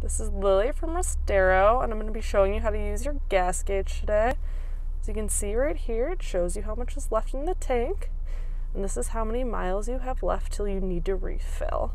This is Lily from Russ Darrow, and I'm going to be showing you how to use your gas gauge today. As you can see right here, it shows you how much is left in the tank, and this is how many miles you have left till you need to refill.